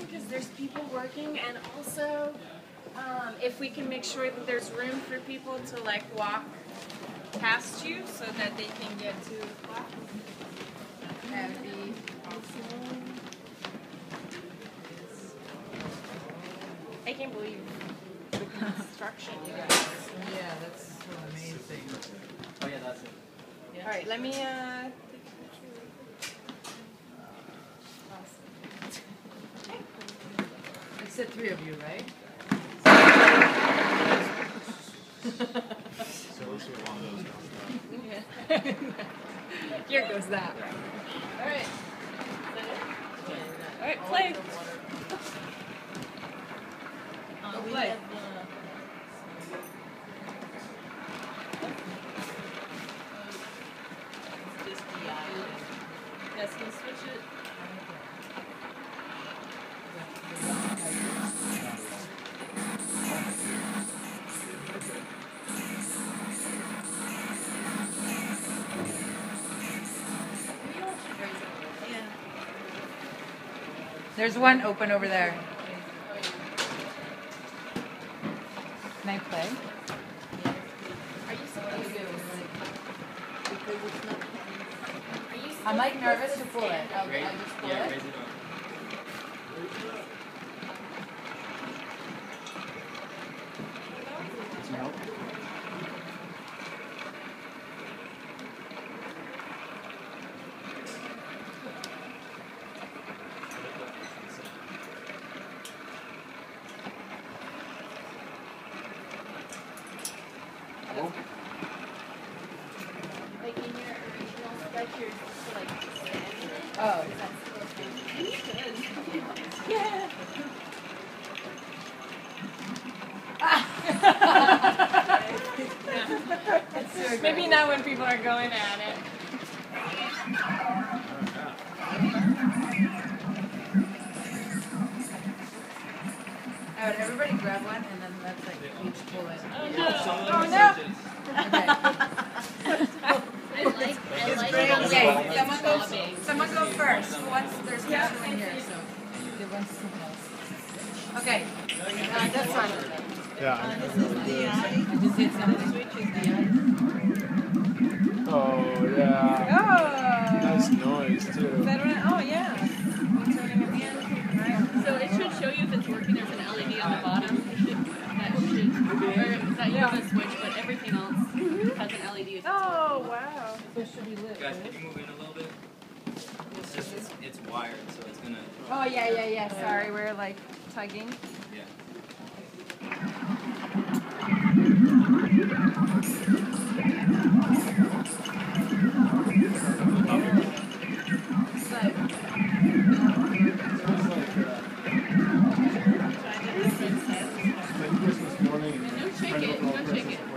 because there's people working, and also um, if we can make sure that there's room for people to like walk past you so that they can get to the class. That'd be I can't believe the construction you guys. Yeah, that's so amazing. Oh yeah, that's it. All right, let me uh. It's the three of you, right? So we should one of those down. Here goes that. All right. All right, play. Uh, Go play. Uh, yes, can switch it? There's one open over there. Can I play? I'm like nervous to pull it. I'll, I'll just pull it. Like in your original sketch, you're supposed like stand? Oh. Is that supposed to be? You could. Yeah. Maybe not when people are going at it. All right, everybody grab one and then let's like each pull it. Oh no! Okay. I like, I like Okay, someone go, someone go first. Who wants, there's two in here, so give one to someone else. Okay. Uh, this one. Yeah. I just hit something. Oh yeah. Oh! Nice noise too. that one? Oh yeah. feet. Oh, wow. So should we live? Guys, can you move in a little bit? It's just, it's, it's wired, so it's gonna... Oh, yeah, yeah, yeah. Sorry, we're like tugging. Yeah. Uh, no shake it. no shake it.